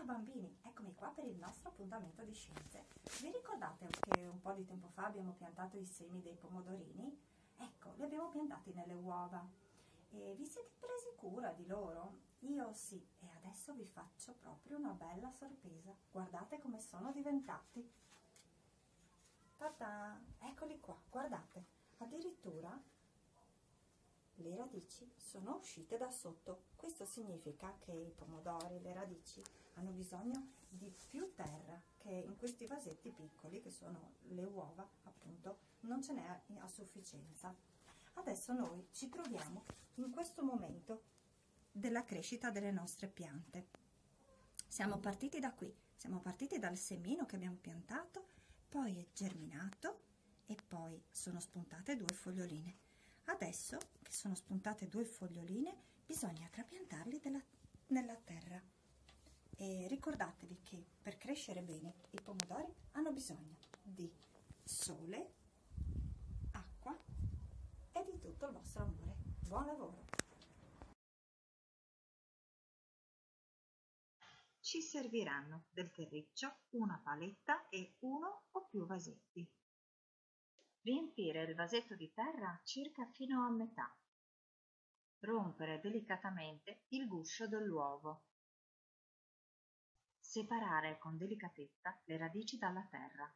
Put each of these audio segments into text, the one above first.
Ciao bambini, eccomi qua per il nostro appuntamento di scienze. Vi ricordate che un po' di tempo fa abbiamo piantato i semi dei pomodorini? Ecco, li abbiamo piantati nelle uova. E vi siete presi cura di loro? Io sì, e adesso vi faccio proprio una bella sorpresa. Guardate come sono diventati. Ta-da! Eccoli qua, guardate. Addirittura le radici sono uscite da sotto. Questo significa che i pomodori, le radici, hanno bisogno di più terra che in questi vasetti piccoli, che sono le uova, appunto, non ce n'è a sufficienza. Adesso noi ci troviamo in questo momento della crescita delle nostre piante. Siamo partiti da qui, siamo partiti dal semino che abbiamo piantato, poi è germinato e poi sono spuntate due foglioline Adesso che sono spuntate due foglioline, bisogna trapiantarli della, nella terra. E ricordatevi che per crescere bene i pomodori hanno bisogno di sole, acqua e di tutto il vostro amore. Buon lavoro! Ci serviranno del terriccio, una paletta e uno o più vasetti. Riempire il vasetto di terra circa fino a metà. Rompere delicatamente il guscio dell'uovo. Separare con delicatezza le radici dalla terra.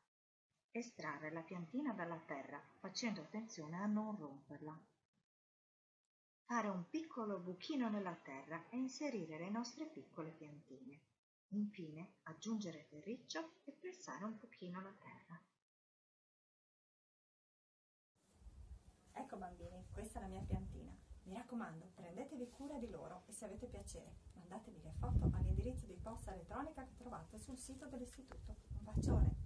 Estrarre la piantina dalla terra facendo attenzione a non romperla. Fare un piccolo buchino nella terra e inserire le nostre piccole piantine. Infine aggiungere terriccio e pressare un pochino la terra. Ecco bambini, questa è la mia piantina. Mi raccomando, prendetevi cura di loro e se avete piacere, mandatevi le foto all'indirizzo di posta elettronica che trovate sul sito dell'istituto. Un bacione!